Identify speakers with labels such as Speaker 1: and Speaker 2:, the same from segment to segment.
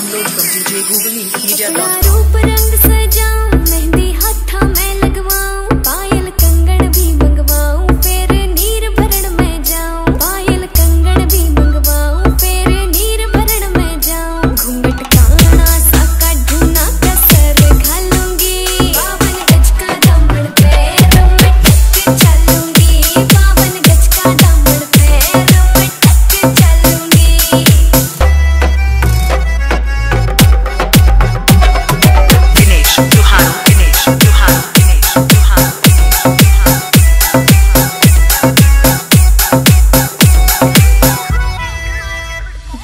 Speaker 1: Download कर दीजिए Google की जगह।
Speaker 2: रूप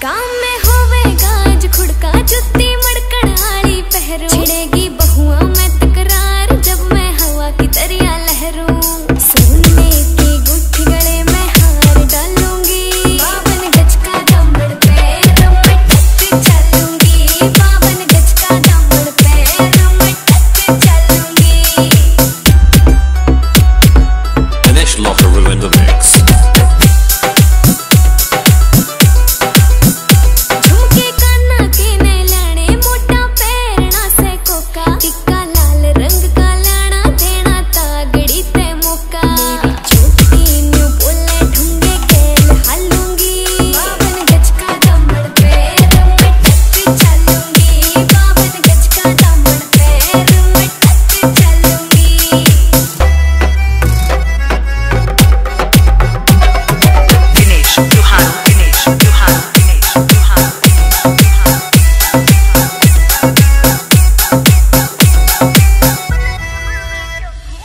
Speaker 2: Come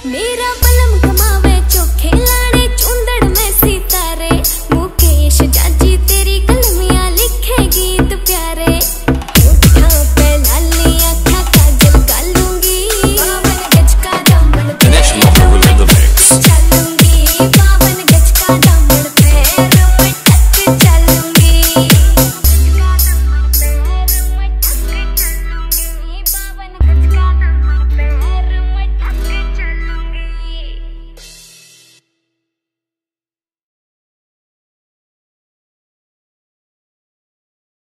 Speaker 2: मेरा बलम घमावे चोखे ला।